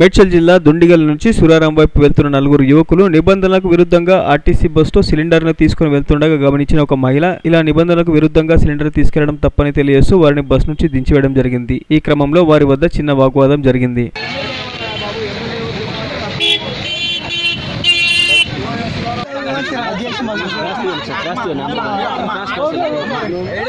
మేడ్చల్ జిల్లా దుండిగల్ నుంచి సురారాం వైపు వెళ్తున్న నలుగురు యువకులు నిబంధనలకు విరుద్ధంగా ఆర్టీసీ బస్సులో సిలిండర్ను తీసుకుని వెళ్తుండగా గమనించిన ఒక మహిళ ఇలా నిబంధనలకు విరుద్ధంగా సిలిండర్ తీసుకెళ్ళడం తప్పని తెలియజేస్తూ వారిని బస్ నుంచి దించివేయడం జరిగింది. ఈ క్రమంలో వారి వద్ద చిన్న వాగ్వాదం జరిగింది. sir. Trust your number. Trust your number.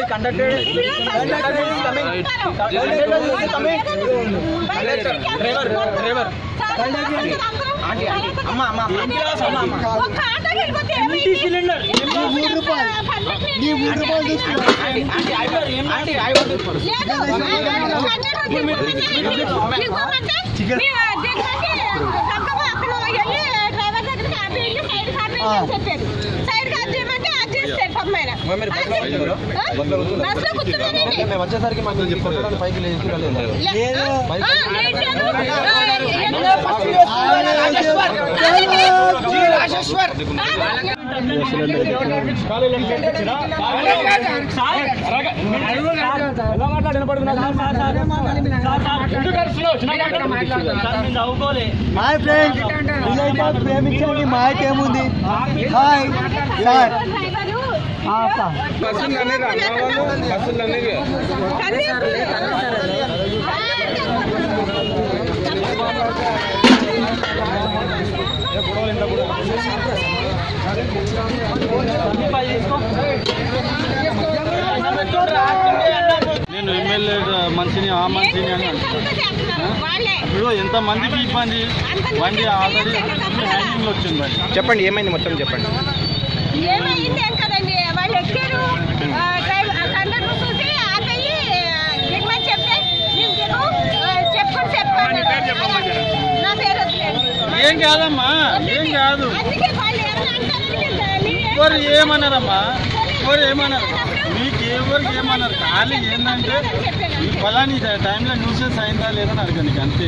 వచ్చేసరికి మాకు కొట్టడానికి పైకి లేదు హాయ్ ఫ్రెండ్స్ ప్రేమించండి. మా అయితే ఏముంది? హాయ్ సార్ నేను ఎమ్మెల్యే మనిషిని ఆ మనిషిని అని ఇప్పుడు ఎంత మందికి ఇబ్బంది? బండి ఆల్రెడీ వచ్చింది చెప్పండి ఏమైంది మొత్తం చెప్పండి. కండక్టర్ చూసి దిగమని చెప్తే దిగు చెప్పాను నా పేరు వదిలేదు. ఏం కాదమ్మా ఏం కాదు. అందుకే వాళ్ళు ఏమైనా అంటారని నేను- నేను ఏం ఎవరు ఏమన్నారమ్మా? ఎవరు ఏమన్నారు? మీకు ఎవరికి ఏమన్నారు? ఖాళీ ఏంటంటే ఈ ఫలాని టైంలో న్యూసెస్ అయిందా లేదని అడగండి అంతే.